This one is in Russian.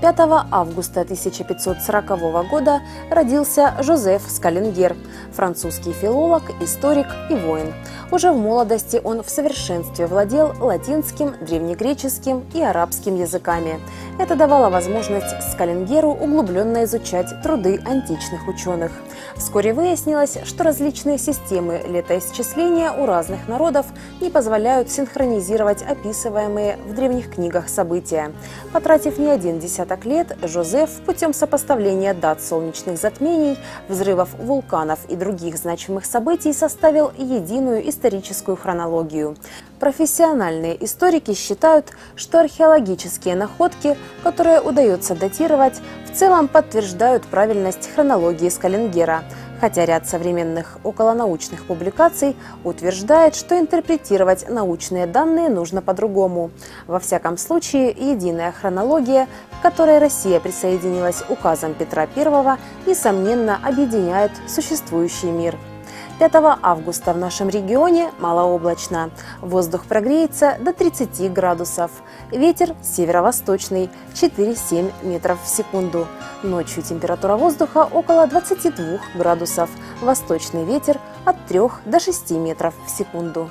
5 августа 1540 года родился Жозеф Скаллингер, французский филолог, историк и воин. Уже в молодости он в совершенстве владел латинским, древнегреческим и арабским языками. Это давало возможность Скаллингеру углубленно изучать труды античных ученых. Вскоре выяснилось, что различные системы летоисчисления у разных народов не позволяют синхронизировать описываемые в древних книгах события. Потратив не один десяток лет, Жозеф путем сопоставления дат солнечных затмений, взрывов вулканов и других значимых событий составил единую историческую хронологию. Профессиональные историки считают, что археологические находки, которые удается датировать, в целом подтверждают правильность хронологии Скаллингера – хотя ряд современных околонаучных публикаций утверждает, что интерпретировать научные данные нужно по-другому. Во всяком случае, единая хронология, к которой Россия присоединилась указом Петра I, несомненно объединяет существующий мир – 5 августа в нашем регионе малооблачно. Воздух прогреется до 30 градусов. Ветер северо-восточный 4-7 метров в секунду. Ночью температура воздуха около 22 градусов. Восточный ветер от 3 до 6 метров в секунду.